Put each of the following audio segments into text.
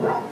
slow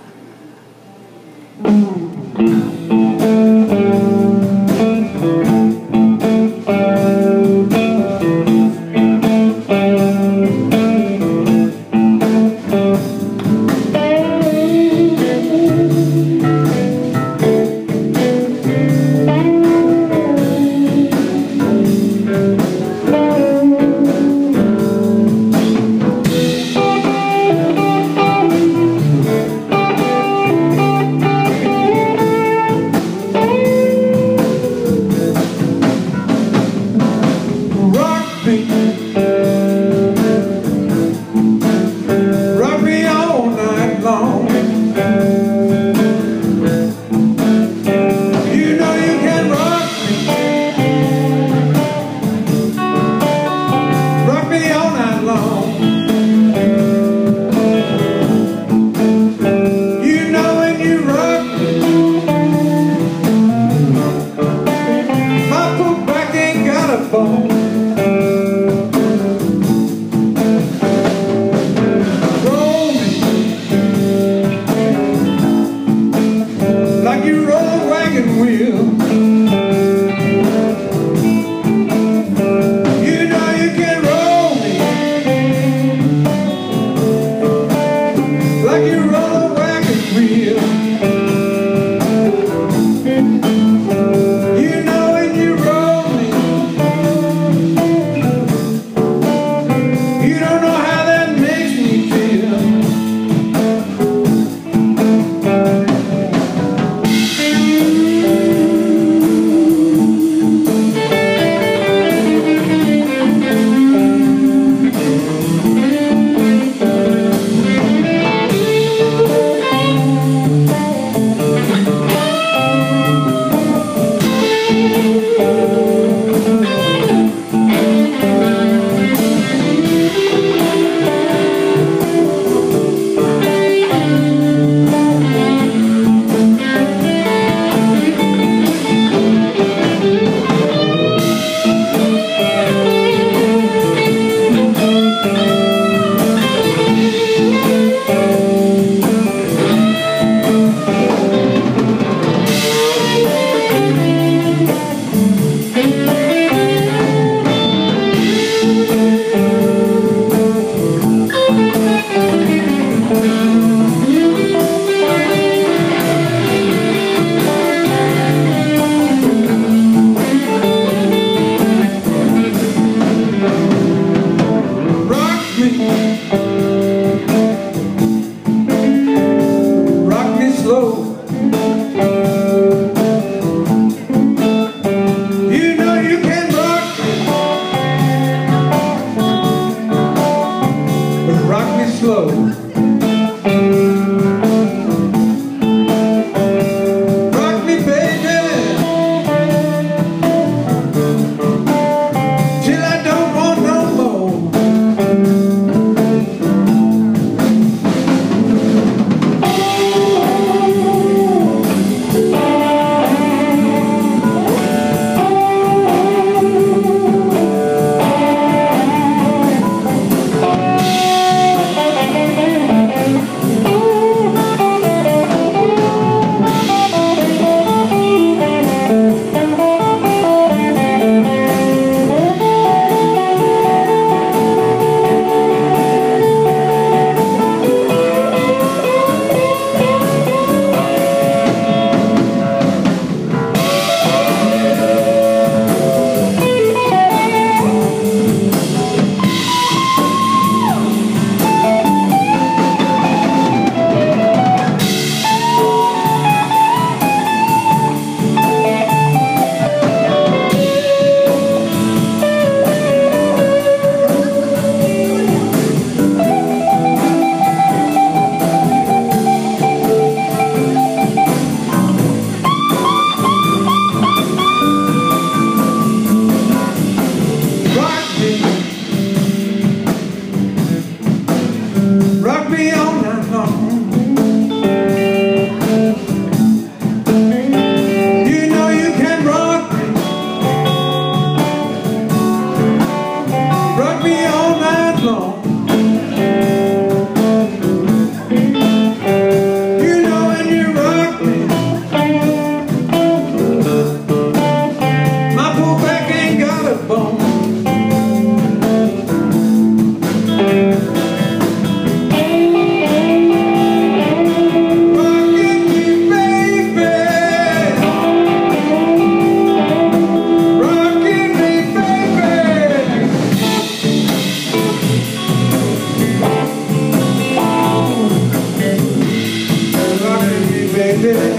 baby.